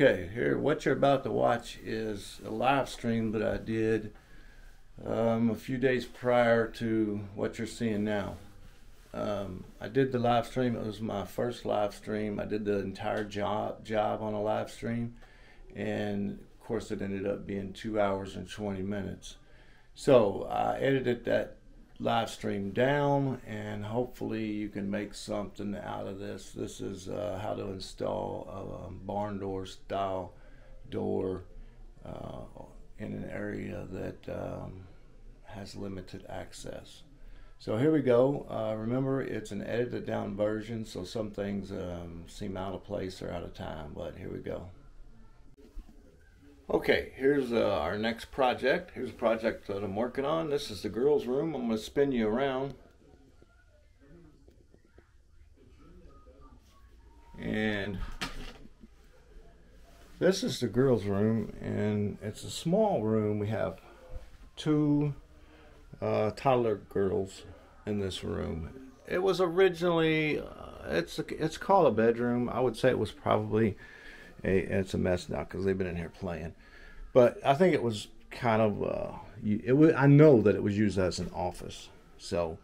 Okay, here, what you're about to watch is a live stream that I did um, a few days prior to what you're seeing now. Um, I did the live stream. It was my first live stream. I did the entire job job on a live stream, and of course, it ended up being two hours and 20 minutes. So I edited that live stream down and hopefully you can make something out of this. This is uh, how to install a um, barn door style door uh, in an area that um, has limited access. So here we go. Uh, remember, it's an edited down version, so some things um, seem out of place or out of time, but here we go. Okay, here's uh, our next project. Here's a project that I'm working on. This is the girls' room. I'm going to spin you around. And this is the girls' room, and it's a small room. We have two uh, toddler girls in this room. It was originally, uh, it's a, it's called a bedroom. I would say it was probably a, it's a mess now because they've been in here playing. But I think it was kind of, uh, it was, I know that it was used as an office. So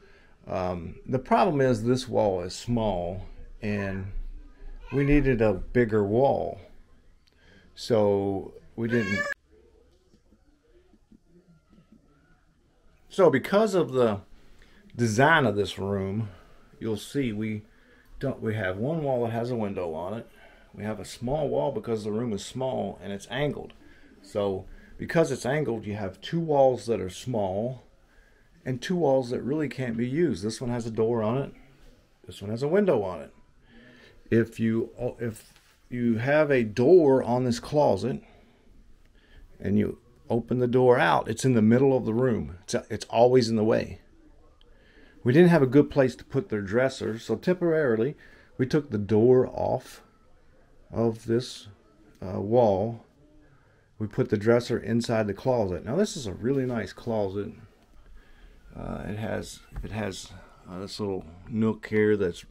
um, the problem is this wall is small and we needed a bigger wall. So we didn't. So because of the design of this room, you'll see we don't we have one wall that has a window on it we have a small wall because the room is small and it's angled. So because it's angled, you have two walls that are small and two walls that really can't be used. This one has a door on it. This one has a window on it. If you if you have a door on this closet and you open the door out, it's in the middle of the room. It's, it's always in the way. We didn't have a good place to put their dresser, so temporarily we took the door off of this uh, wall, we put the dresser inside the closet. Now this is a really nice closet. Uh, it has it has uh, this little nook here that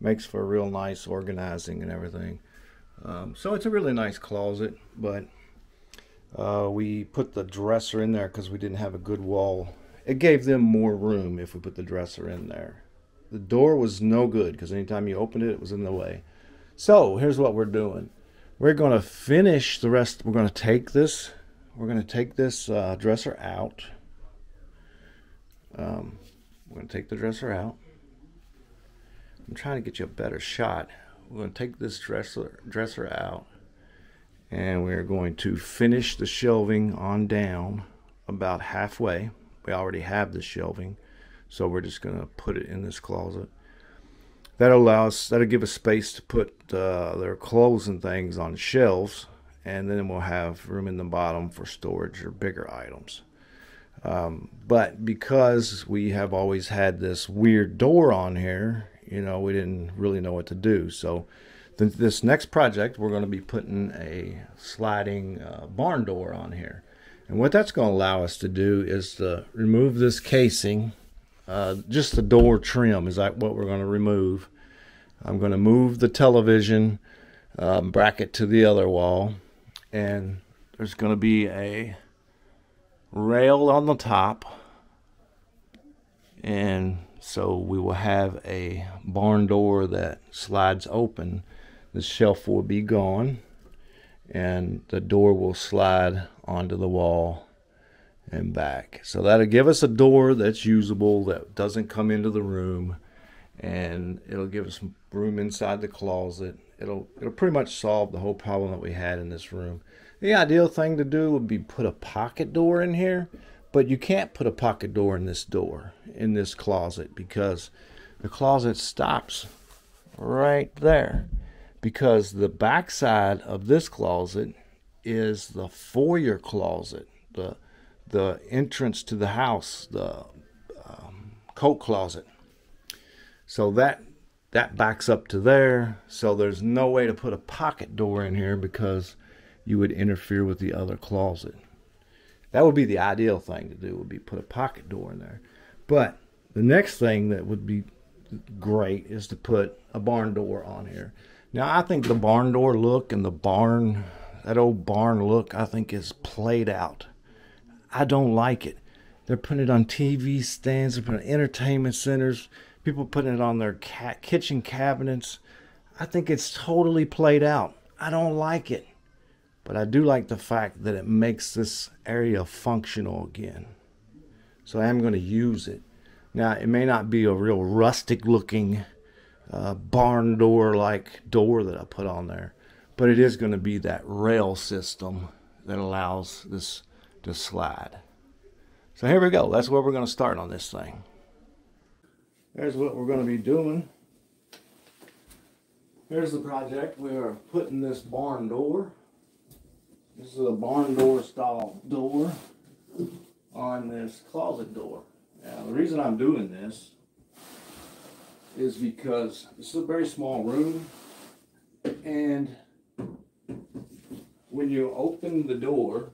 makes for real nice organizing and everything. Um, so it's a really nice closet, but uh, we put the dresser in there because we didn't have a good wall. It gave them more room if we put the dresser in there. The door was no good because anytime you opened it, it was in the way. So here's what we're doing. We're going to finish the rest. We're going to take this. We're going to take this uh, dresser out. Um, we're going to take the dresser out. I'm trying to get you a better shot. We're going to take this dresser dresser out, and we're going to finish the shelving on down about halfway. We already have the shelving, so we're just going to put it in this closet that'll allow us that'll give us space to put uh, their clothes and things on shelves and then we'll have room in the bottom for storage or bigger items. Um, but because we have always had this weird door on here you know we didn't really know what to do. So th this next project we're going to be putting a sliding uh, barn door on here. And what that's going to allow us to do is to remove this casing uh, just the door trim is that what we're going to remove. I'm going to move the television um, bracket to the other wall, and there's going to be a rail on the top, and so we will have a barn door that slides open. The shelf will be gone, and the door will slide onto the wall and back. So that'll give us a door that's usable that doesn't come into the room and it'll give us room inside the closet. It'll it'll pretty much solve the whole problem that we had in this room. The ideal thing to do would be put a pocket door in here, but you can't put a pocket door in this door in this closet because the closet stops right there because the backside of this closet is the foyer closet. The the entrance to the house, the um, coat closet. So that that backs up to there. So there's no way to put a pocket door in here because you would interfere with the other closet. That would be the ideal thing to do would be put a pocket door in there. But the next thing that would be great is to put a barn door on here. Now I think the barn door look and the barn, that old barn look, I think is played out. I don't like it. They're putting it on TV stands, they're putting it entertainment centers, people putting it on their kitchen cabinets. I think it's totally played out. I don't like it. But I do like the fact that it makes this area functional again. So I am going to use it. Now, it may not be a real rustic looking uh, barn door like door that I put on there, but it is going to be that rail system that allows this slide. So here we go. That's where we're going to start on this thing. There's what we're going to be doing. Here's the project. We are putting this barn door. This is a barn door style door on this closet door. Now the reason I'm doing this is because this is a very small room and when you open the door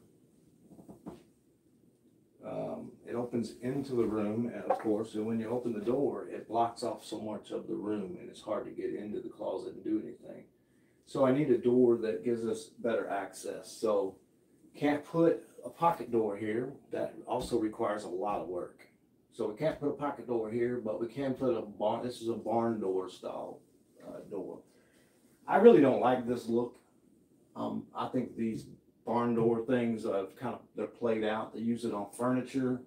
um, it opens into the room and of course and when you open the door it blocks off so much of the room and it's hard to get into the closet and do anything so I need a door that gives us better access so can't put a pocket door here that also requires a lot of work so we can't put a pocket door here, but we can put a barn, this is a barn door style uh, door. I really don't like this look. Um, I think these barn door things have kind of, they're played out. They use it on furniture.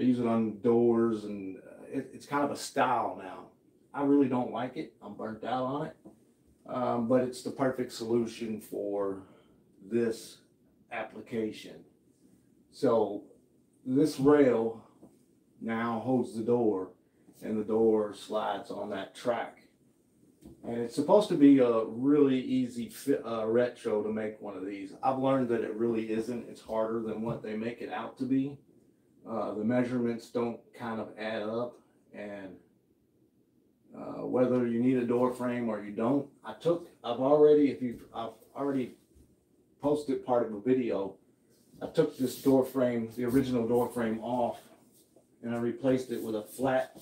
Use it on doors and uh, it, it's kind of a style now. I really don't like it. I'm burnt out on it. Um, but it's the perfect solution for this application. So this rail now holds the door and the door slides on that track. And it's supposed to be a really easy fit, uh, retro to make one of these. I've learned that it really isn't. It's harder than what they make it out to be. Uh, the measurements don't kind of add up and uh, whether you need a door frame or you don't. I took, I've already, if you've, I've already posted part of a video. I took this door frame, the original door frame off and I replaced it with a flat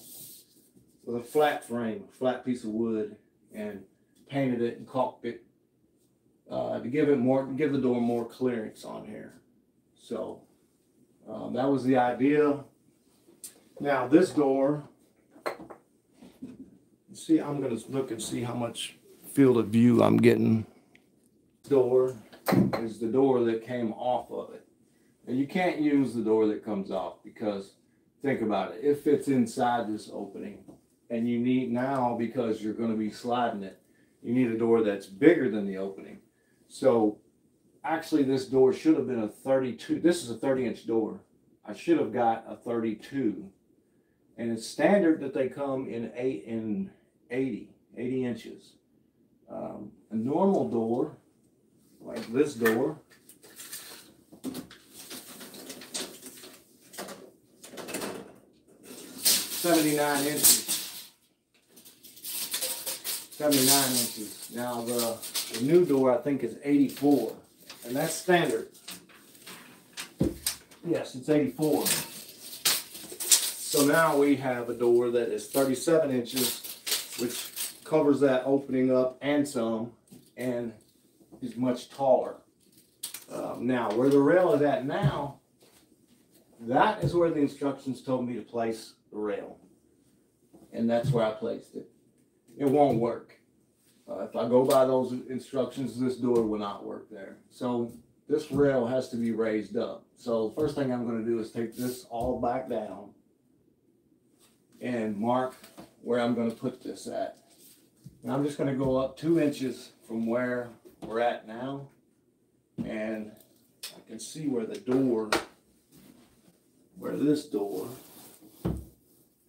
with a flat frame, a flat piece of wood, and painted it and caulked it uh, to give it more, give the door more clearance on here. So um, that was the idea. Now this door, see, I'm gonna look and see how much field of view I'm getting. Door is the door that came off of it. And you can't use the door that comes off because think about it. It fits inside this opening. And you need now, because you're going to be sliding it, you need a door that's bigger than the opening. So actually, this door should have been a 32. This is a 30 inch door. I should have got a 32. And it's standard that they come in eight in 80, 80 inches. Um, a normal door, like this door, 79 inches. 79 inches. Now the, the new door I think is 84. And that's standard. Yes, it's 84. So now we have a door that is 37 inches, which covers that opening up and some, and is much taller. Um, now, where the rail is at now, that is where the instructions told me to place the rail. And that's where I placed it. It won't work. Uh, if I go by those instructions, this door will not work there. So this rail has to be raised up. So first thing I'm going to do is take this all back down and mark where I'm going to put this at. And I'm just going to go up two inches from where we're at now. And I can see where the door, where this door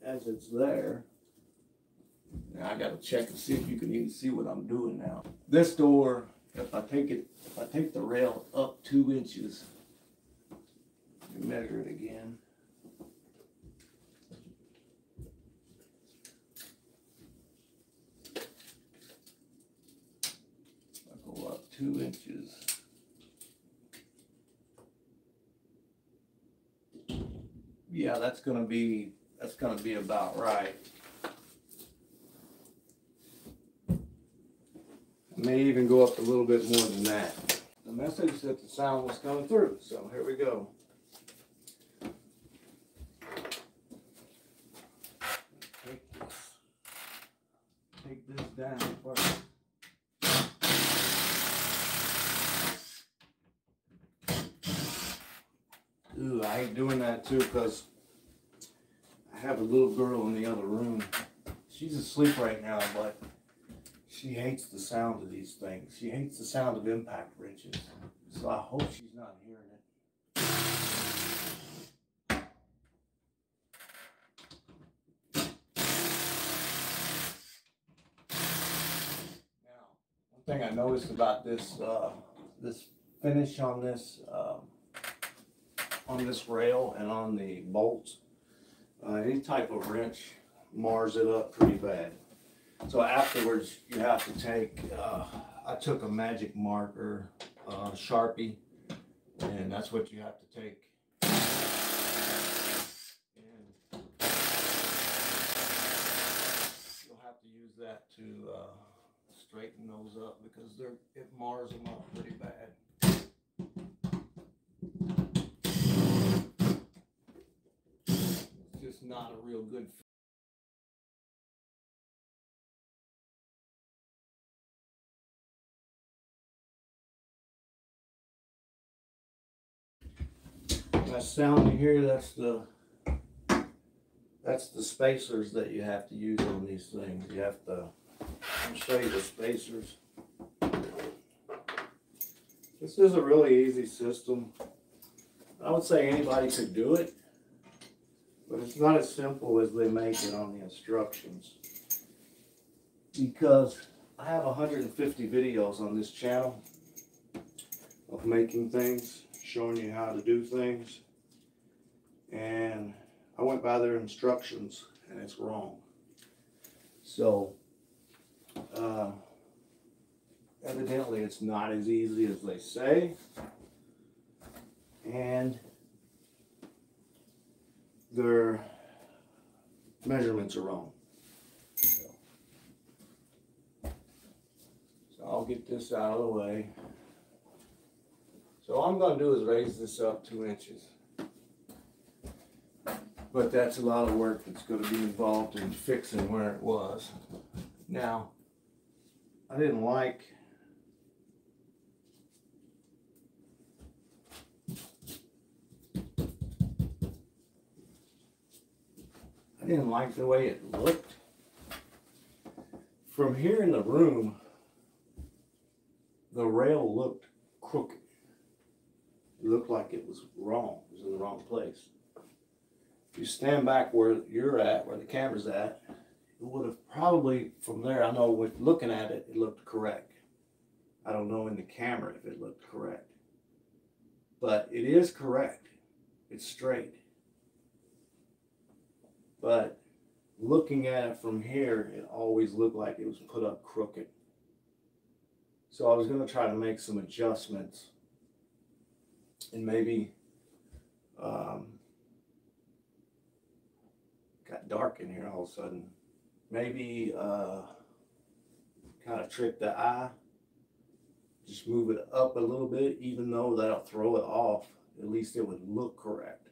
as it's there. Now I gotta check and see if you can even see what I'm doing now. This door, if I take it, if I take the rail up two inches, measure it again. I go up two inches. Yeah, that's gonna be that's to be about right. May even go up a little bit more than that. The message that the sound was coming through. So here we go. Take this. Take this down first. Ooh, I hate doing that too because I have a little girl in the other room. She's asleep right now, but she hates the sound of these things. She hates the sound of impact wrenches. So I hope she's not hearing it. Now, one thing I noticed about this uh, this finish on this um, on this rail and on the bolts, uh, any type of wrench mars it up pretty bad. So afterwards, you have to take, uh, I took a magic marker, uh, Sharpie, and that's what you have to take. And you'll have to use that to uh, straighten those up because they're, it mars them up pretty bad. It's just not a real good That sound you hear, that's the that's the spacers that you have to use on these things. You have to I'll show you the spacers. This is a really easy system. I would say anybody could do it, but it's not as simple as they make it on the instructions. Because I have 150 videos on this channel of making things showing you how to do things. And I went by their instructions and it's wrong. So, uh, evidently it's not as easy as they say. And their measurements are wrong. So, so I'll get this out of the way. So all I'm going to do is raise this up two inches. But that's a lot of work that's going to be involved in fixing where it was. Now, I didn't like I didn't like the way it looked. From here in the room, the rail looked crooked. It looked like it was wrong. It was in the wrong place. You stand back where you're at, where the camera's at, it would have probably, from there, I know with looking at it, it looked correct. I don't know in the camera if it looked correct. But it is correct. It's straight. But looking at it from here, it always looked like it was put up crooked. So I was going to try to make some adjustments and maybe um, got dark in here all of a sudden. Maybe uh, kind of trick the eye. Just move it up a little bit, even though that'll throw it off. At least it would look correct.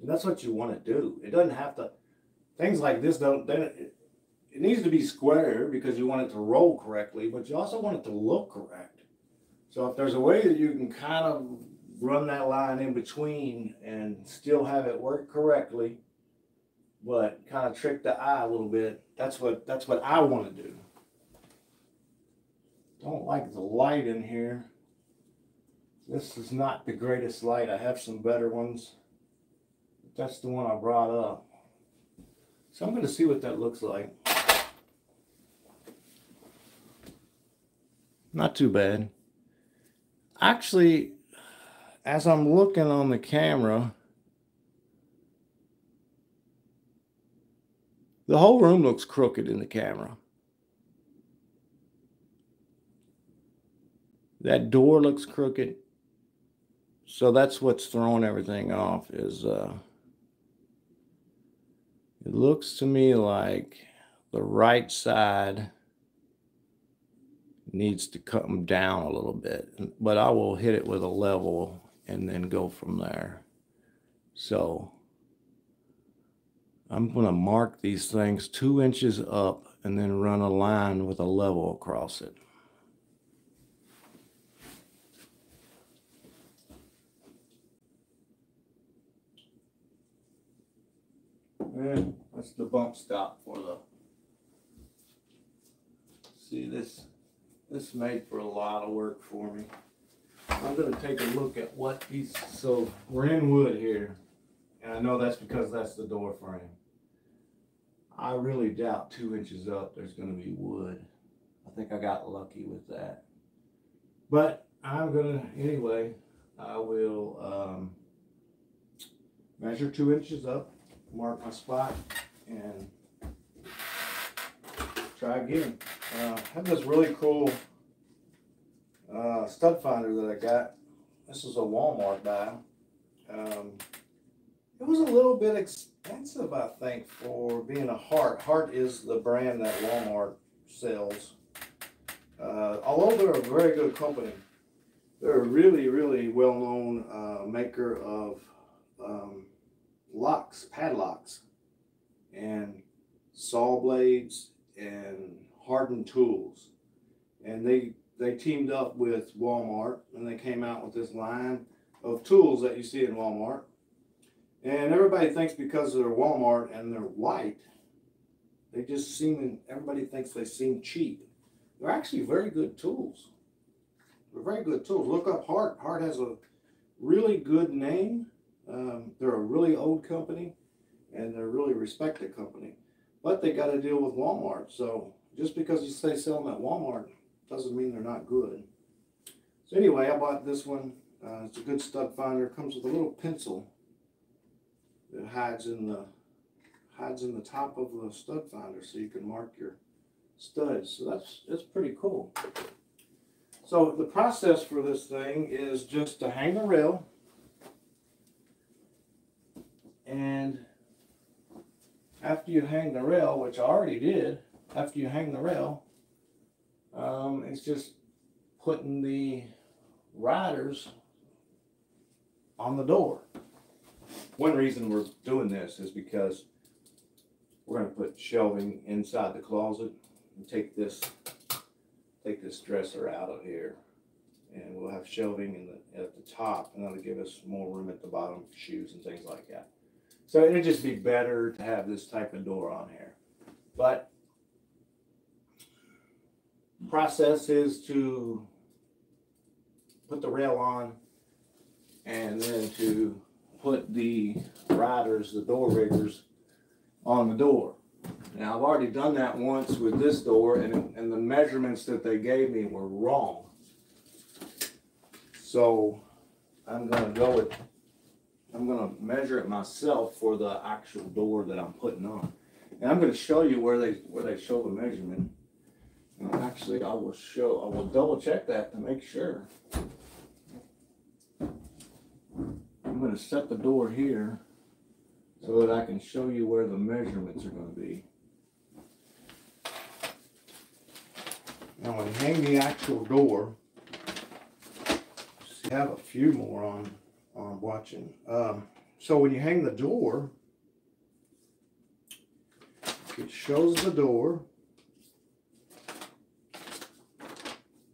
And that's what you want to do. It doesn't have to, things like this don't, then it, it needs to be square because you want it to roll correctly, but you also want it to look correct. So if there's a way that you can kind of run that line in between and still have it work correctly, but kind of trick the eye a little bit. That's what that's what I want to do. Don't like the light in here. This is not the greatest light. I have some better ones. That's the one I brought up. So I'm going to see what that looks like. Not too bad. Actually, as I'm looking on the camera, the whole room looks crooked in the camera. That door looks crooked. So that's what's throwing everything off is uh it looks to me like the right side needs to come down a little bit. But I will hit it with a level and then go from there. So I'm going to mark these things two inches up and then run a line with a level across it. And that's the bump stop for the see this this made for a lot of work for me. I'm going to take a look at what these, so we're in wood here. And I know that's because that's the door frame. I really doubt two inches up there's going to be wood. I think I got lucky with that. But I'm going to, anyway, I will um, measure two inches up, mark my spot, and try again. Uh, I have this really cool uh, stud finder that I got. This is a Walmart dial. Um, it was a little bit expensive, I think, for being a Hart. Hart is the brand that Walmart sells. Uh, although they're a very good company, they're a really, really well-known uh, maker of um, locks, padlocks, and saw blades and hardened tools. And they they teamed up with Walmart and they came out with this line of tools that you see in Walmart. And everybody thinks because they're Walmart and they're white, they just seem, everybody thinks they seem cheap. They're actually very good tools. They're very good tools. Look up Hart. Hart has a really good name. Um, they're a really old company and they're a really respected company. But they got to deal with Walmart. So just because you say sell them at Walmart doesn't mean they're not good. So anyway, I bought this one. Uh, it's a good stud finder. Comes with a little pencil that hides in the hides in the top of the stud finder so you can mark your studs. So that's that's pretty cool. So the process for this thing is just to hang a rail and after you hang the rail, which I already did, after you hang the rail, um, it's just putting the riders on the door. One reason we're doing this is because we're going to put shelving inside the closet and take this take this dresser out of here and we'll have shelving in the, at the top and that'll give us more room at the bottom for shoes and things like that. So it'd just be better to have this type of door on here. But process is to put the rail on and then to put the riders, the door riggers, on the door. Now I've already done that once with this door and, and the measurements that they gave me were wrong. So I'm gonna go with, I'm gonna measure it myself for the actual door that I'm putting on. And I'm gonna show you where they, where they show the measurement. And Actually, I will show, I will double check that to make sure. I'm gonna set the door here so that I can show you where the measurements are gonna be. Now when you hang the actual door, see, I have a few more on, on watching. Um, so when you hang the door, it shows the door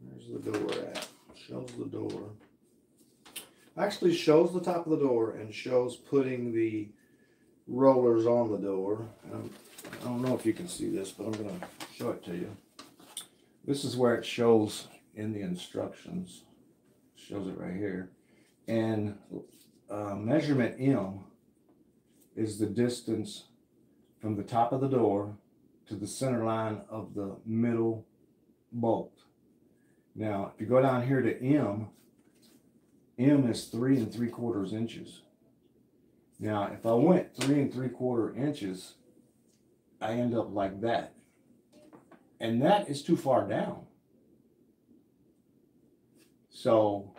There's the door at? Shows the door. Actually shows the top of the door and shows putting the rollers on the door. Um, I don't know if you can see this, but I'm going to show it to you. This is where it shows in the instructions. Shows it right here. And uh, measurement M is the distance from the top of the door to the center line of the middle bolt. Now, if you go down here to M, M is three and three quarters inches. Now, if I went three and three quarter inches, I end up like that. And that is too far down. So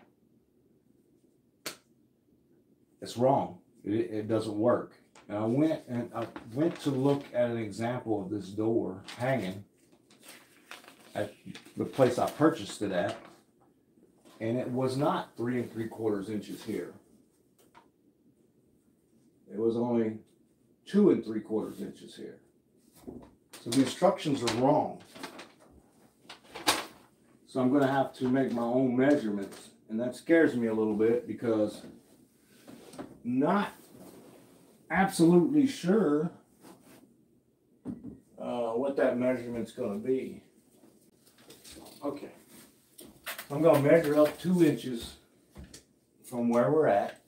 it's wrong. It, it doesn't work. And I went and I went to look at an example of this door hanging at the place I purchased it at. And it was not three and three quarters inches here. It was only two and three quarters inches here. So the instructions are wrong. So I'm gonna have to make my own measurements, and that scares me a little bit because not absolutely sure uh, what that measurement's gonna be. Okay. I'm gonna measure up two inches from where we're at.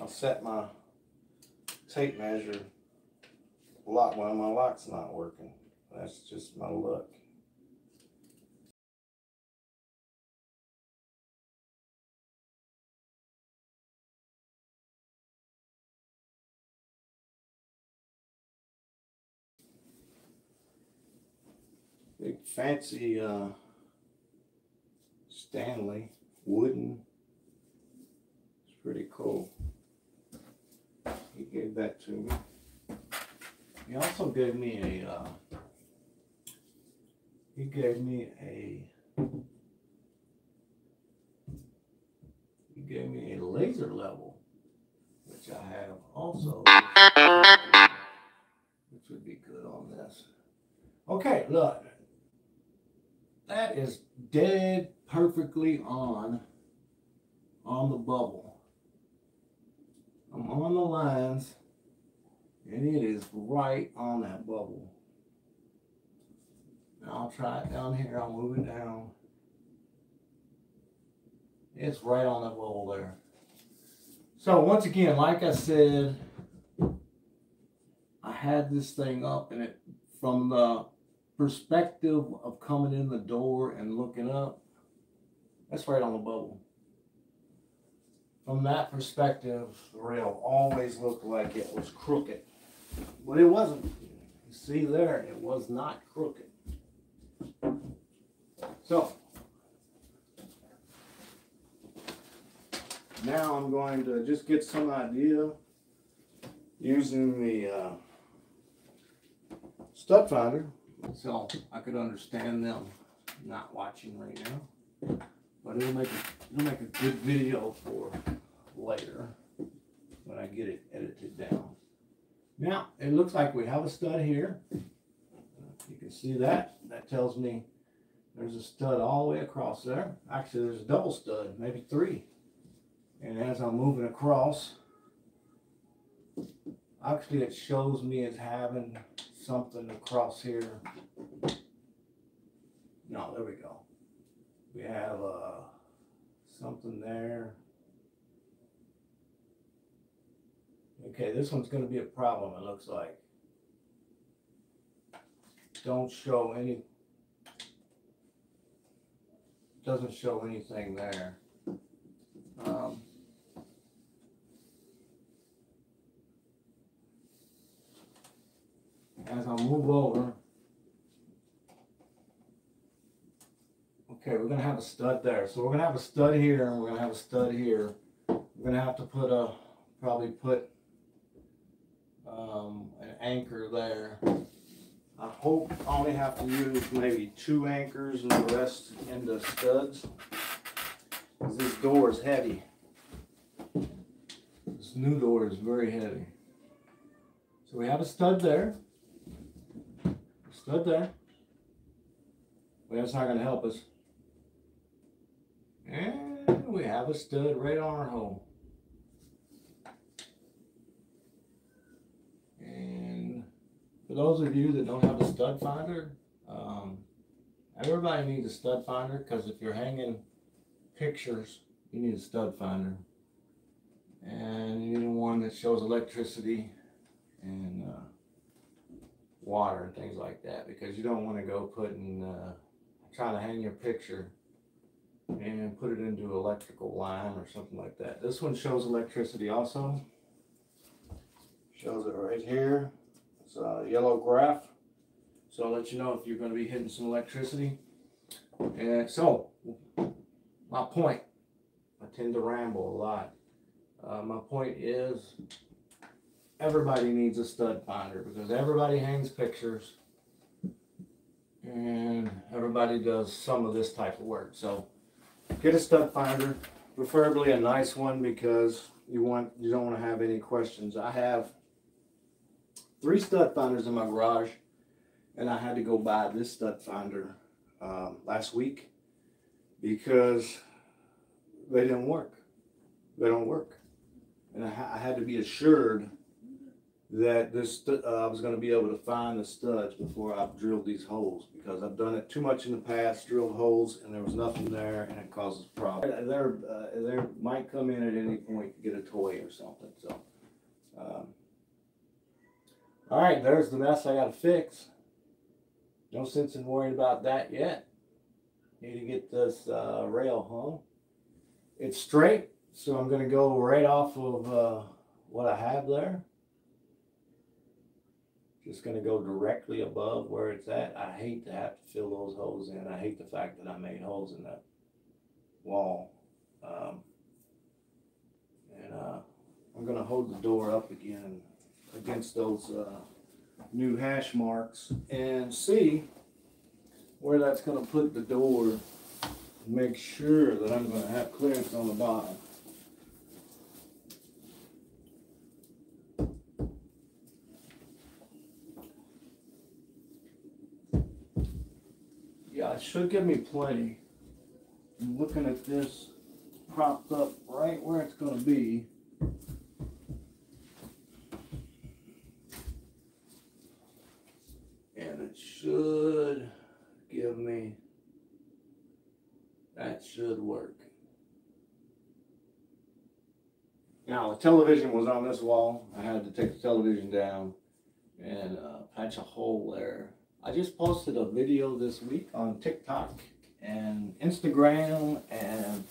I'll set my tape measure lock. Well, my lock's not working. That's just my luck. Big fancy uh, Stanley wooden. It's pretty cool. He gave that to me. He also gave me a, uh, he gave me a, he gave me a laser level, which I have also, which would be good on this. Okay, look, that is dead perfectly on, on the bubble. I'm on the lines and it is right on that bubble. And I'll try it down here. I'll move it down. It's right on that bubble there. So once again, like I said, I had this thing up and it from the perspective of coming in the door and looking up, that's right on the bubble. From that perspective, the rail always looked like it was crooked. But it wasn't. You see there, it was not crooked. So, now I'm going to just get some idea using the uh, stud finder so I could understand them not watching right now. But it'll make a, it'll make a good video for later when I get it edited down. Now, it looks like we have a stud here. You can see that. That tells me there's a stud all the way across there. Actually, there's a double stud, maybe three. And as I'm moving across, actually it shows me as having something across here. No, there we go. We have uh, something there. Okay, this one's going to be a problem, it looks like. Don't show any, doesn't show anything there. Um, as I move over, okay, we're to have a stud there. So we're to have a stud here and we're to have a stud here. We're to have to put a, probably put um, an anchor there. I hope I only have to use maybe two anchors and the rest into studs. Because this door is heavy. This new door is very heavy. So we have a stud there. Stud there. Well, that's not going to help us. And we have a stud right on our hole. And for those of you that don't have a stud finder, um, everybody needs a stud finder because if you're hanging pictures, you need a stud finder. And you need one that shows electricity and water and things like that because you don't want to go putting, uh, trying to hang your picture and put it into electrical line or something like that. This one shows electricity also. Shows it right here. It's a yellow graph. So I'll let you know if you're going to be hitting some electricity. And so, my point, I tend to ramble a lot. Uh, my point is, everybody needs a stud finder because everybody hangs pictures. and everybody does some of this type of work. So get a stud finder, preferably a nice one because you want you don't want to have any questions. I have three stud finders in my garage, and I had to go buy this stud finder um, last week because they didn't work. They don't work, and I, I had to be assured that this uh, I was going to be able to find the studs before I drilled these holes because I've done it too much in the past, drilled holes and there was nothing there and it causes problems. There, uh, there might come in at any point to get a toy or something. So, um, all right, there's the mess I got to fix. No sense in worrying about that yet. Need to get this uh, rail hung. It's straight, so I'm going to go right off of uh, what I have there just going to go directly above where it's at. I hate to have to fill those holes in. I hate the fact that I made holes in that wall. Um, and uh, I'm going to hold the door up again against those uh, new hash marks and see where that's going to put the door. Make sure that I'm going to have clearance on the bottom. it should give me plenty. I'm looking at this propped up right where it's going to be. And it should give me, that should work. Now the television was on this wall. I had to take the television down and uh, patch a hole there I just posted a video this week on TikTok and Instagram and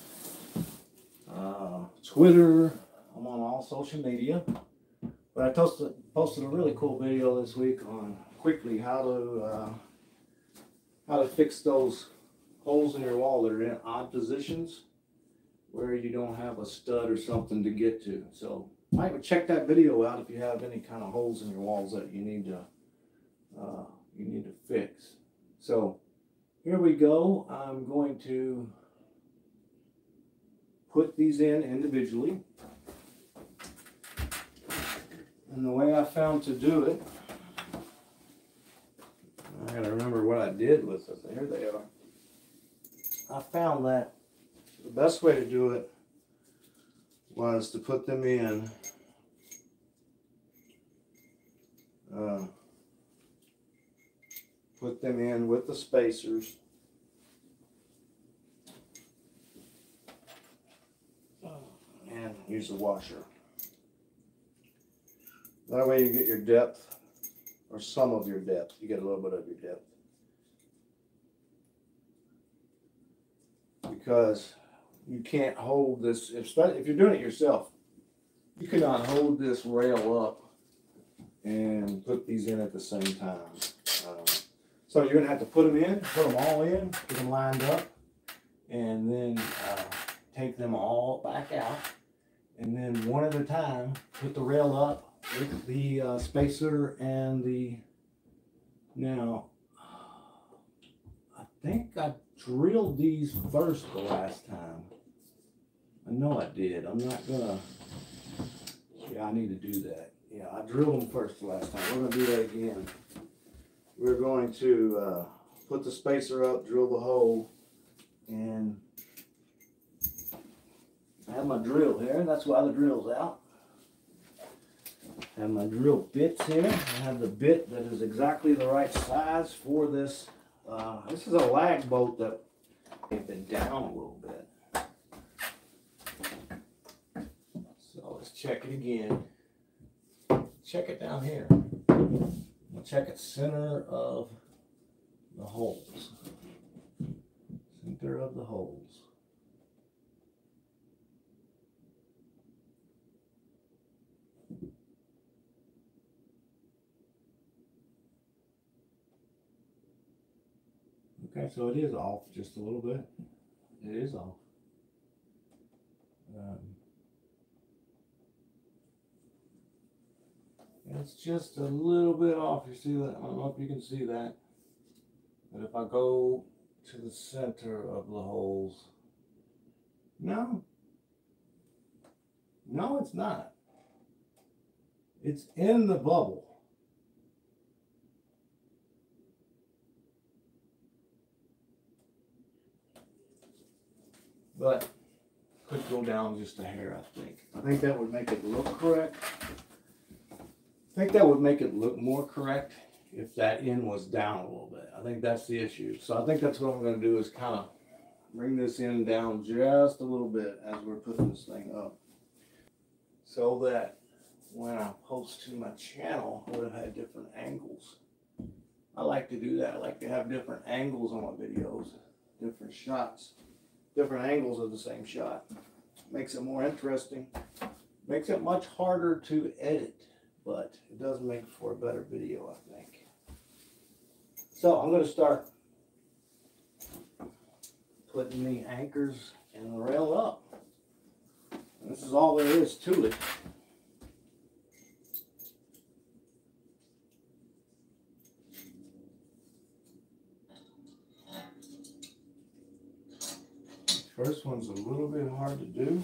uh, Twitter. I'm on all social media. But I posted, posted a really cool video this week on quickly how to uh, how to fix those holes in your wall that are in odd positions where you don't have a stud or something to get to. So might check that video out if you have any kind of holes in your walls that you need to uh, you need to fix. So here we go. I'm going to put these in individually. And the way I found to do it, I gotta remember what I did with it. Here they are. I found that the best way to do it was to put them in uh, put them in with the spacers. And use the washer. That way you get your depth, or some of your depth. You get a little bit of your depth. Because you can't hold this, if, if you're doing it yourself, you cannot hold this rail up and put these in at the same time. So you're to have to put them in, put them all in, get them lined up, and then uh, take them all back out. And then one at a time, put the rail up with the uh, spacer and the, now, I think I drilled these first the last time. I know I did. I'm not gonna, yeah, I need to do that. Yeah, I drilled them first the last time. We're gonna do that again we're going to uh, put the spacer up, drill the hole, and I have my drill here. That's why the drill's out. I have my drill bits here. I have the bit that is exactly the right size for this. Uh, this is a lag bolt that it's been down a little bit. So let's check it again. Check it down here check at center of the holes. Center of the holes. Okay, so it is off just a little bit. It is off. Um, It's just a little bit off. You see that? I don't know if you can see that. But if I go to the center of the holes, no. No, it's not. It's in the bubble. But could go down just a hair, I think. I think that would make it look correct. I think that would make it look more correct if that end was down a little bit. I think that's the issue. So I think that's what I'm going to do is kind of bring this end down just a little bit as we're putting this thing up. So that when I post to my channel, I would have had different angles. I like to do that. I like to have different angles on my videos, different shots, different angles of the same shot. Makes it more interesting. Makes it much harder to edit, but it does make for a better video, I think. So I'm going to start putting the anchors and the rail up. And this is all there is to it. First one's a little bit hard to do.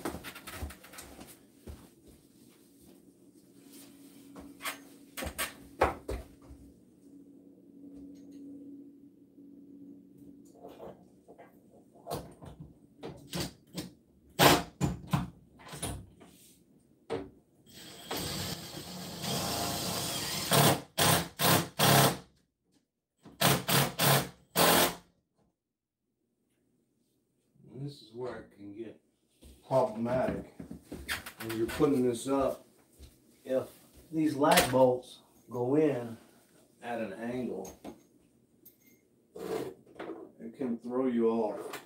This is where it can get problematic when you're putting this up. If these lag bolts go in at an angle, it can throw you off.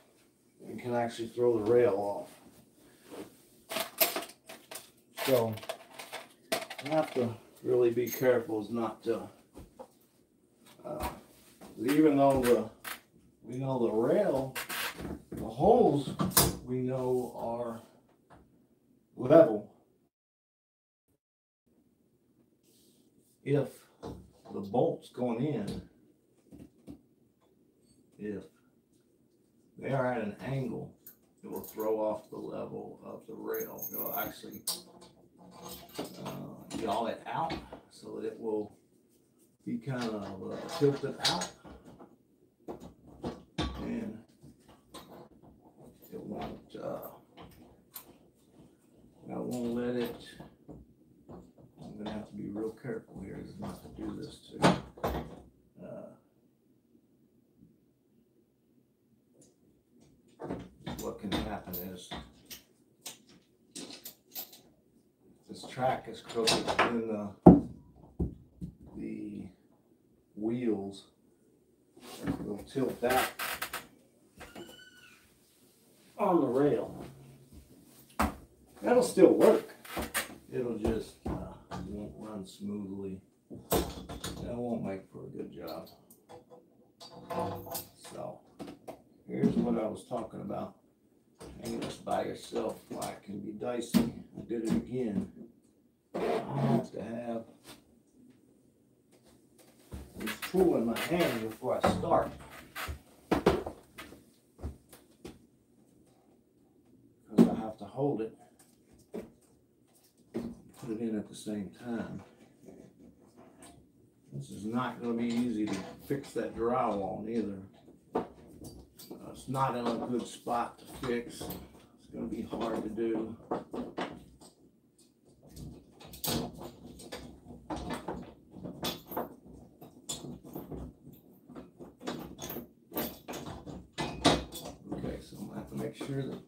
It can actually throw the rail off. So you have to really be careful as not to, uh, even though the, we know the rail holes we know are level. If the bolts going in, if they are at an angle, it will throw off the level of the rail. It will actually uh, yaw it out so that it will be kind of uh, tilted out. And it won't, uh, I won't let it, I'm gonna have to be real careful here is not to do this to, uh, what can happen is this track is crooked in the, the wheels will tilt that on the rail. That'll still work. It'll just uh, won't run smoothly. That won't make for a good job. So, here's what I was talking about. Hanging this by yourself, it can be dicey. I did it again. I have to have this tool in my hand before I start. Because I have to hold it, put it in at the same time. This is not going to be easy to fix that drywall either. Uh, it's not in a good spot to fix. It's going to be hard to do. Okay, so I'm going to have to make sure that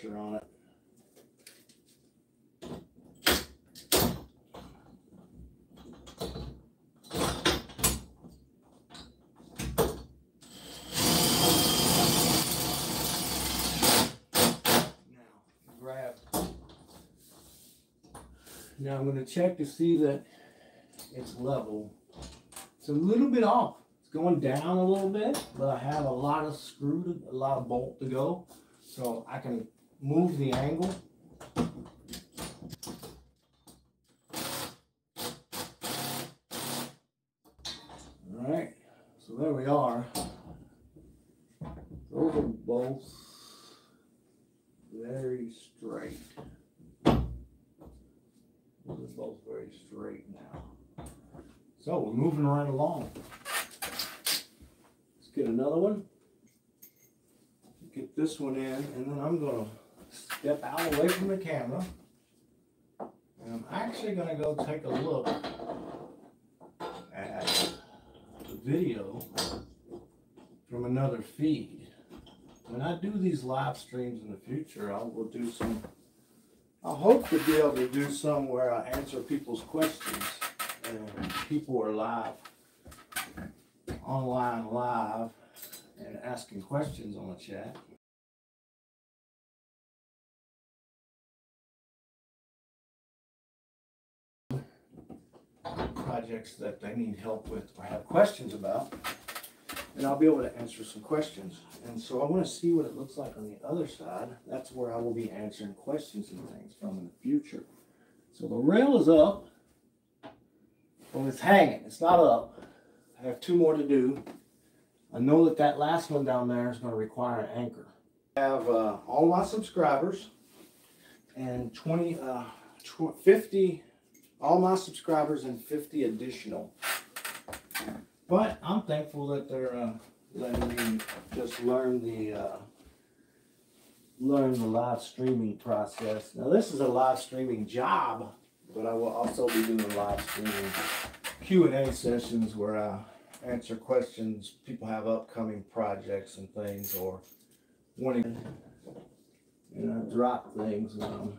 pressure on it. Now I'm going to check to see that it's level. It's a little bit off. It's going down a little bit, but I have a lot of screw, to, a lot of bolt to go. So I can move the angle. All right, so there we are. Those are both very straight. Those are both very straight now. So we're moving right along. Let's get another one. Get this one in, and then I'm gonna step out away from the camera. And I'm actually gonna go take a look at the video from another feed. When I do these live streams in the future, I will do some, I hope to be able to do some where I answer people's questions. And people are live, online live, and asking questions on the chat. Projects that they need help with or have questions about and I'll be able to answer some questions. And so I want to see what it looks like on the other side. That's where I will be answering questions and things from in the future. So the rail is up. Well, it's hanging. It's not up. I have two more to do. I know that that last one down there is going to require an anchor. I have uh, all my subscribers and 20, uh, 50, all my subscribers and 50 additional. But I'm thankful that they're uh, letting me just learn the uh, learn the live streaming process. Now this is a live streaming job, but I will also be doing live streaming Q and A sessions where I answer questions people have upcoming projects and things or wanting you know drop things um,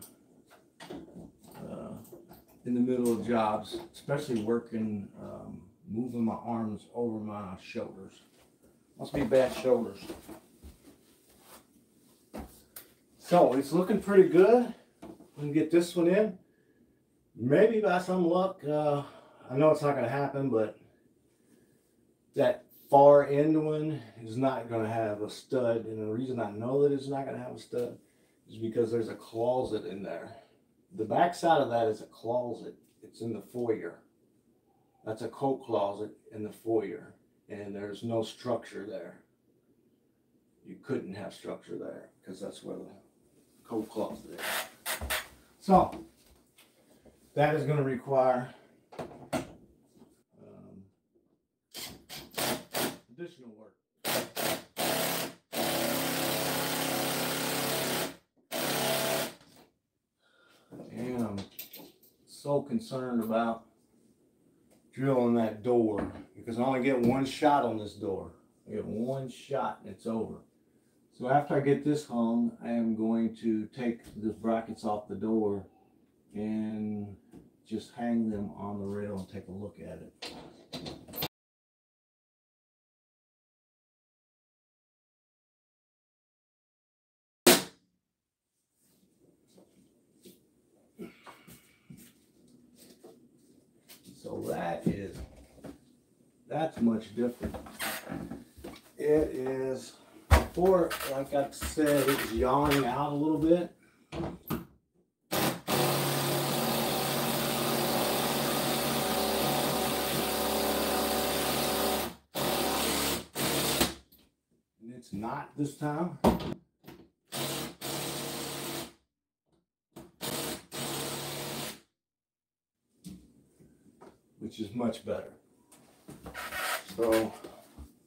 uh, in the middle of jobs, especially working. Um, moving my arms over my shoulders. Must be bad shoulders. So it's looking pretty good. We can get this one in. Maybe by some luck, uh, I know it's not going to happen, but that far end one is not going to have a stud. And the reason I know that it's not going to have a stud is because there's a closet in there. The back side of that is a closet. It's in the foyer. That's a coat closet in the foyer, and there's no structure there. You couldn't have structure there because that's where the coat closet is. So, that is going to require um, additional work. And I'm so concerned about drilling that door because I only get one shot on this door. I get one shot and it's over. So after I get this hung, I am going to take the brackets off the door and just hang them on the rail and take a look at it. So that is, that's much different. It is, before, like I said, it was yawing out a little bit. And it's not this time. Which is much better. So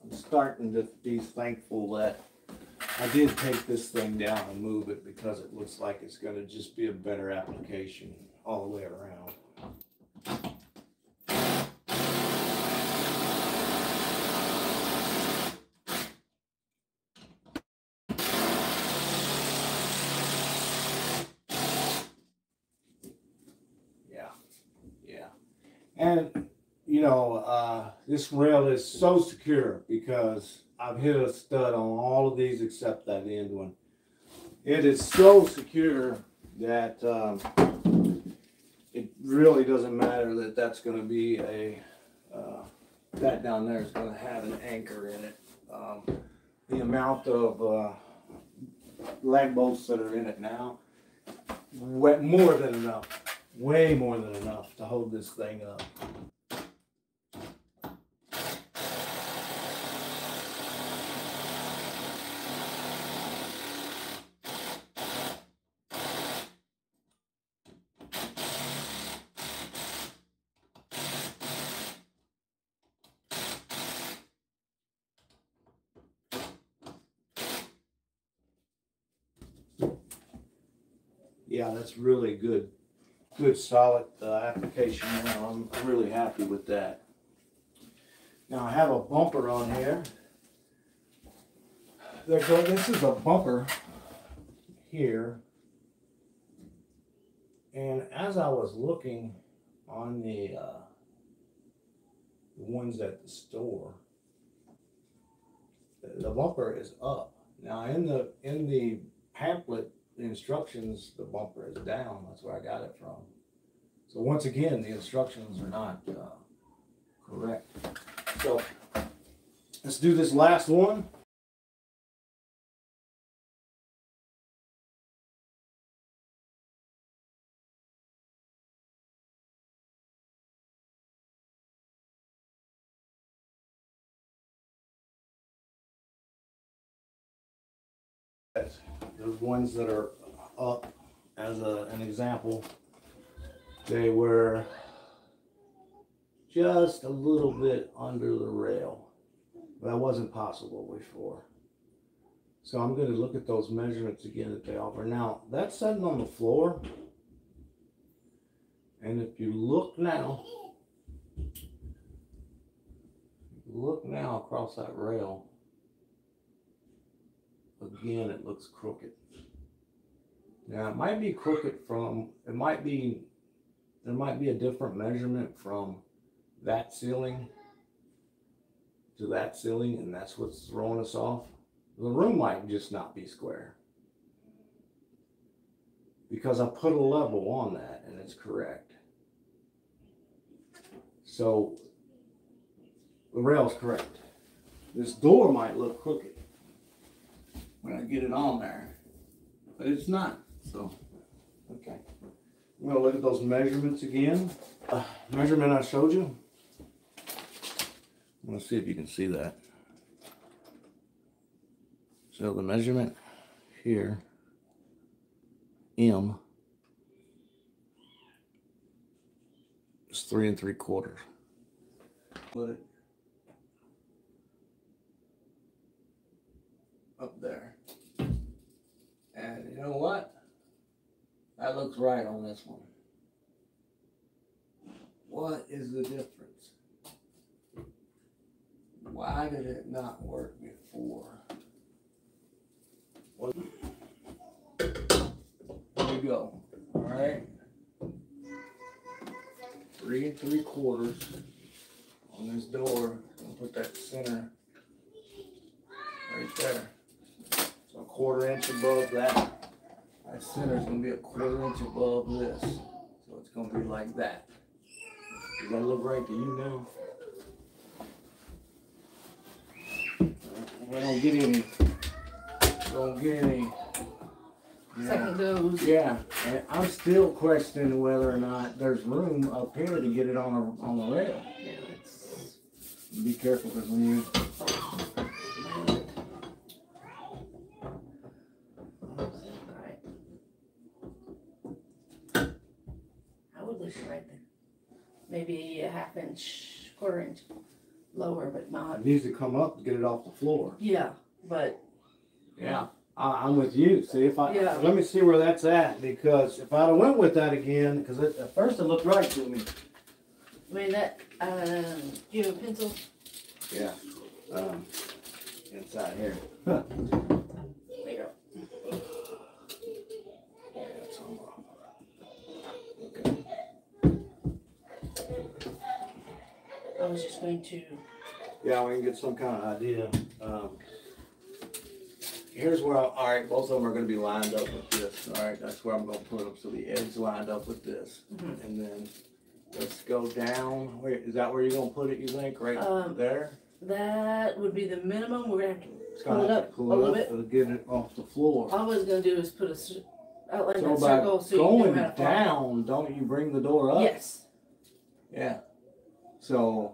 I'm starting to be thankful that I did take this thing down and move it because it looks like it's going to just be a better application all the way around. And, you know, uh, this rail is so secure because I've hit a stud on all of these except that end one. It is so secure that um, it really doesn't matter that that's going to be a, uh, that down there is going to have an anchor in it. Um, the amount of uh, lag bolts that are in it now, more than enough way more than enough to hold this thing up. Yeah, that's really good, good solid uh, application. I'm really happy with that. Now I have a bumper on here. There this is a bumper here. And as I was looking on the, uh, ones at the store, the bumper is up. Now in the in the pamphlet, the instructions, the bumper is down. That's where I got it from. So once again, the instructions are not uh, correct. So let's do this last one. Ones that are up, as a, an example, they were just a little bit under the rail. That wasn't possible before. So I'm gonna look at those measurements again that they offer. Now, that's sitting on the floor. And if you look now, look now across that rail, again, it looks crooked. Now, it might be crooked from, it might be, there might be a different measurement from that ceiling to that ceiling, and that's what's throwing us off. The room might just not be square. Because I put a level on that, and it's correct. So, the rail's correct. This door might look crooked when I get it on there, but it's not, so, okay. I'm gonna look at those measurements again. Uh, measurement I showed you. I'm gonna see if you can see that. So the measurement here, M, is three and three quarters. Put it up there. And you know what? That looks right on this one. What is the difference? Why did it not work before? Well, There we go. Alright. Three and three quarters on this door. And put that center right there. So a quarter inch above that. That center is gonna be a quarter inch above this. So it's gonna be like that. Does that look right to you now? We don't get any, don't get any. yeah. Second goes. Yeah, and I'm still questioning whether or not there's room up here to get it on a, on the rail. Yeah, it's, Be careful, because when you, alright. I would wish right there. Maybe a half inch, quarter inch lower, but not, it needs to come up to get it off the floor. yeah, but, Yeah. I, I'm with you, see if I, Yeah. let me see where that's at, because if I'd have went with that again, because at first it looked right to me. I mean, that, um, you have a pencil? Yeah. Um, inside here. There was just going to, Yeah, we can get some kind of idea. Um, here's where, I, all right, both of them are gonna be lined up with this, all right, that's where I'm gonna put them, so the edge lined up with this. Mhm. And then, let's go down, where, is that where you're gonna put it, you think, right Um, there? that would be the minimum, we're gonna have to, It's pull gonna it have to up pull a it little bit. to Get it off the floor. all I was gonna do is put a, outline So that by circle so you know going how to. follow. down, don't you bring the door up? Yes, Yeah. So,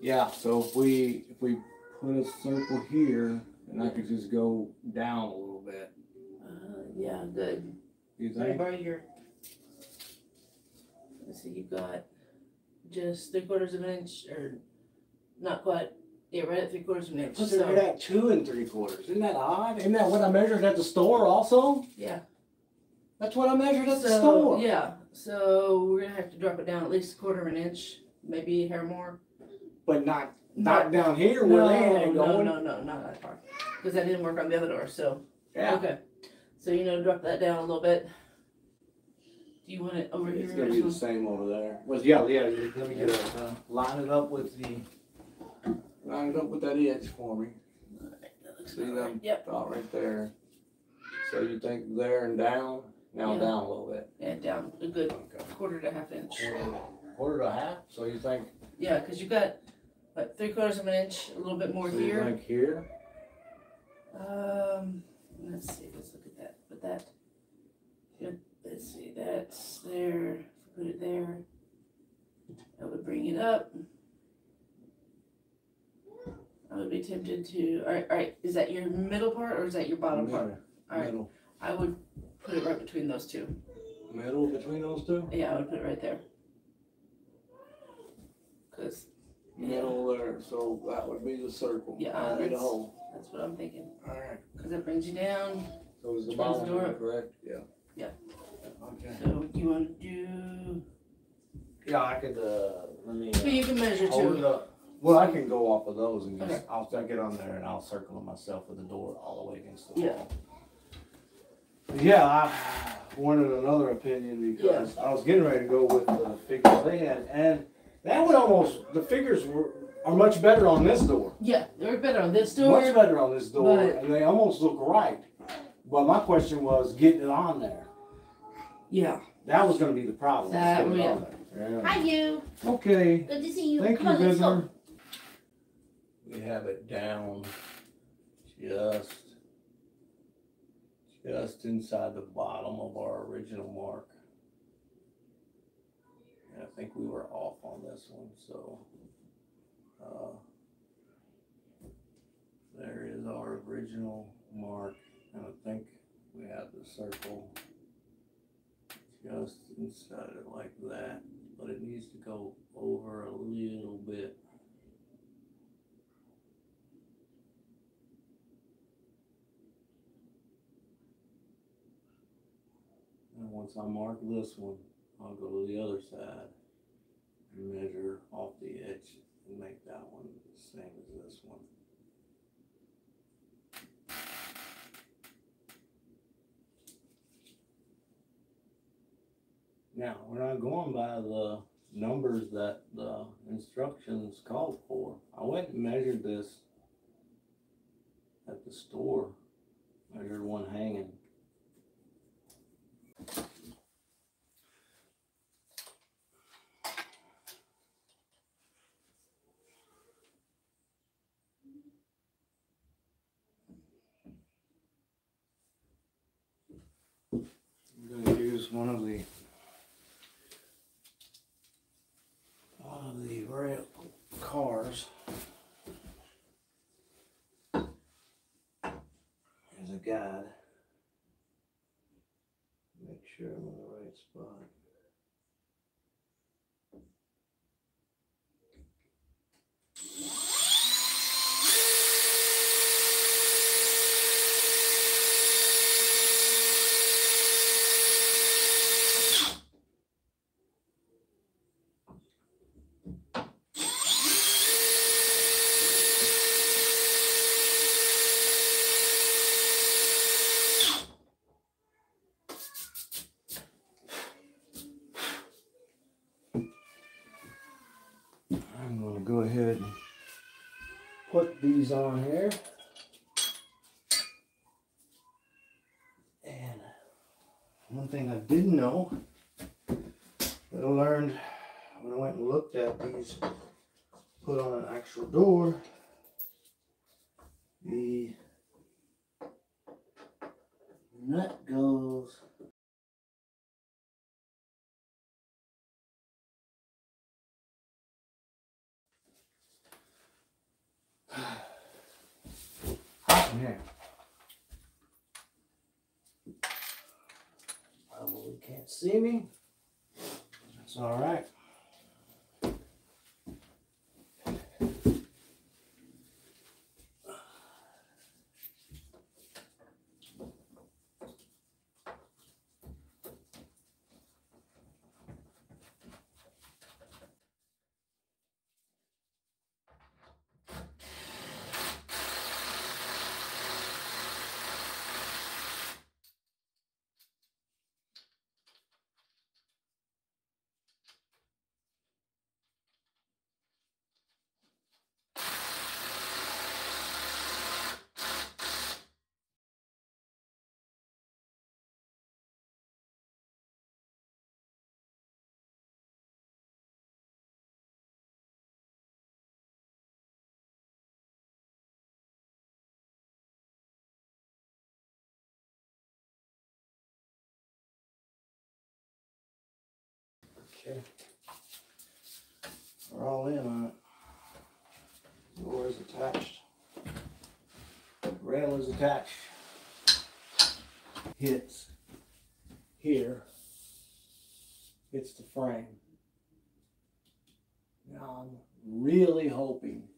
yeah, so if we, if we put a circle here, and I could just go down a little bit, uh, yeah, good. you Can I think? borrow your? Let's see, you've got just three quarters of an inch, or not quite, yeah, right at three quarters of an inch, What's it right so, at two and three quarters? Isn't that odd? Isn't that what I measured at the store also? yeah. That's what I measured at the So, store. yeah, so we're gonna have to drop it down at least a quarter of an inch, maybe a hair more. But not not down here where no, they had it no, going. no, no, not that far, because that didn't work on the other door, so. Yeah. Okay, so you know, drop that down a little bit. Do you want it over here? It's gonna be the same over there. Well, yeah, yeah. Let me get it. Uh, line it up with the. Line it up with that edge for me. That See about them? right. Yep, About right there. So you think there and down? Now Yeah. down a little bit. Yeah, down a good Okay. quarter to half inch. Quarter, quarter to half. So you think? Yeah, cause you got, like, three quarters of an inch, a little bit more here. Like here? Um, let's see, let's look at that, but that, yep, let's see, that's there, put it there. That would bring it up. I would be tempted to, alright, alright, is that your middle part or is that your bottom part? Middle. Alright, Middle. I would put it right between those two. Middle between those two. Yeah, I would put it right there. Cause Middle there. So that would be the circle. Yeah, That would be the that's- hole. that's what I'm thinking, All right. cause it brings you down, So is the Turns the bottom door one correct? Yeah. Yeah. Okay. so you wanna do, Yeah, I could. Uh, let me. but you can measure Hold it too. up. Well, I can go off of those and just, Okay. I'll I'll get on there and I'll circle it myself with the door all the way against the Yeah. wall. Yeah, I wanted another opinion because I was getting ready to go with the figures they had, and that would almost, the figures were, are much better on this door. Yeah, they're better on this door. Much better on this door, but- and they almost look right. But my question was getting it on there. Yeah. That was gonna be the problem. That- getting it yeah. Hi, you. Okay. Good to see you. Thank Come you, on, visitor. We have it down just, just inside the bottom of our original mark. And I think we were off on this one, so, uh, there is our original mark, and I think we have the circle just inside it like that, but it needs to go over a little bit. And once I mark this one, I'll go to the other side and measure off the edge and make that one the same as this one. Now, we're not going by the numbers that the instructions called for. I went and measured this at the store, measured one hanging. I'm one of the one of the rail cars as a guide. Make sure I'm in the right spot. I'm gonna go ahead and put these on here. And one thing I didn't know that I learned when I went and looked at these put on an actual door, the nut goes hot in here. Probably can't see me. That's all right. Okay. We're all in on it. Door is attached. Rail is attached. Hits here. Hits the frame. Now I'm really hoping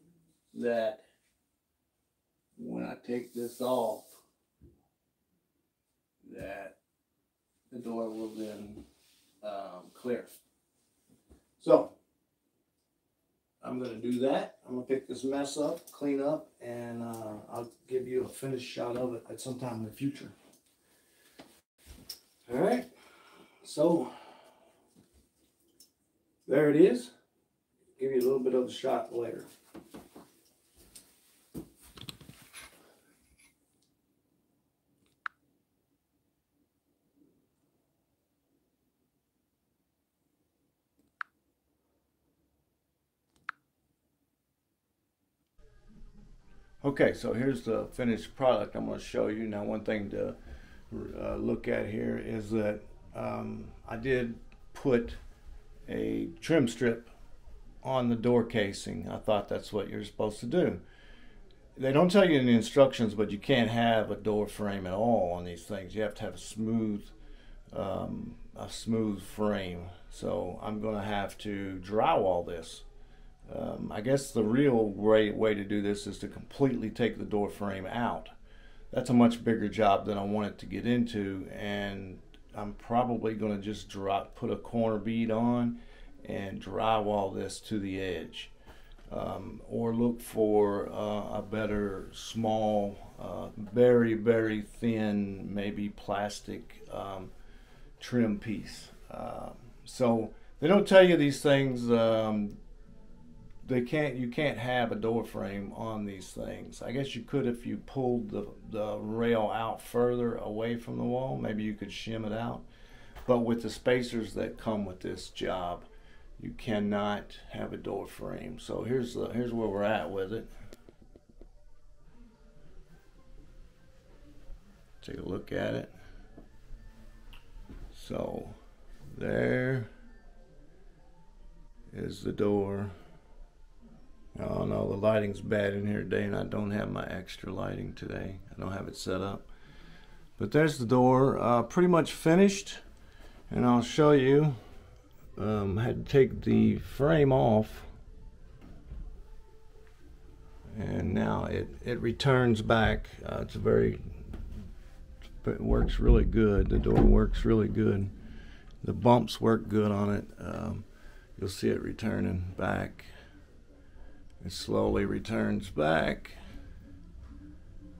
that when I take this off, that the door will then um, clear. So I'm gonna do that. I'm gonna pick this mess up, clean up, and uh, I'll give you a finished shot of it at some time in the future. All right, so there it is. Give you a little bit of a shot later. Okay, so here's the finished product I'm going to show you. Now, one thing to uh, look at here is that um, I did put a trim strip on the door casing. I thought that's what you're supposed to do. They don't tell you in the instructions, but you can't have a door frame at all on these things. You have to have a smooth, um, a smooth frame. So I'm going to have to drywall this. Um, I guess the real way, way to do this is to completely take the door frame out. That's a much bigger job than I wanted to get into and I'm probably going to just drop, put a corner bead on and drywall this to the edge. Um, or look for uh, a better small, uh, very, very thin, maybe plastic um, trim piece. Uh, so they don't tell you these things um, they can't you can't have a door frame on these things. I guess you could if you pulled the, the rail out further away from the wall, maybe you could shim it out. But with the spacers that come with this job, you cannot have a door frame. So here's the here's where we're at with it. Take a look at it. So there is the door. Oh no, the lighting's bad in here today and I don't have my extra lighting today. I don't have it set up. But there's the door, uh, pretty much finished. And I'll show you, um, I had to take the frame off. And now it, it returns back. Uh, it's a very, it works really good. The door works really good. The bumps work good on it. Um, you'll see it returning back. It slowly returns back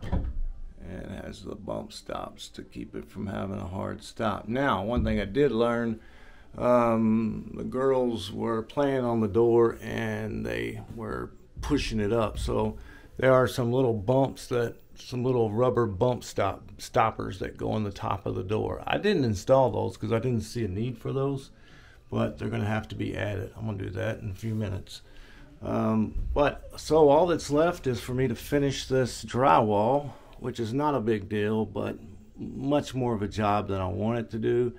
and has the bump stops to keep it from having a hard stop. Now, one thing I did learn, um, the girls were playing on the door and they were pushing it up. So there are some little bumps that, some little rubber bump stop stoppers that go on the top of the door. I didn't install those because I didn't see a need for those, but they're going to have to be added. I'm going to do that in a few minutes. Um, but so all that's left is for me to finish this drywall, which is not a big deal, but much more of a job than I wanted to do.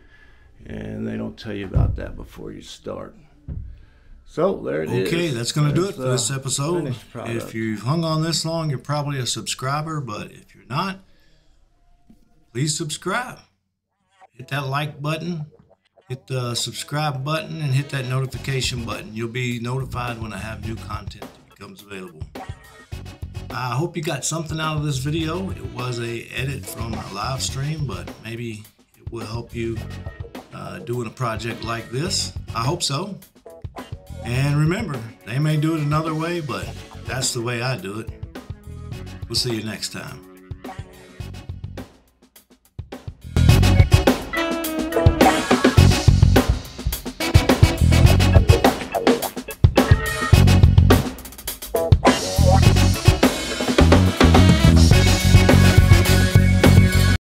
And they don't tell you about that before you start. So there it okay, is. okay, that's going to do it for this episode. If you've hung on this long, you're probably a subscriber, but if you're not, please subscribe. Hit that like button, hit the subscribe button and hit that notification button. You'll be notified when I have new content that becomes available. I hope you got something out of this video. It was a edit from our live stream, but maybe it will help you uh, doing a project like this. I hope so. And remember, they may do it another way, but that's the way I do it. We'll see you next time.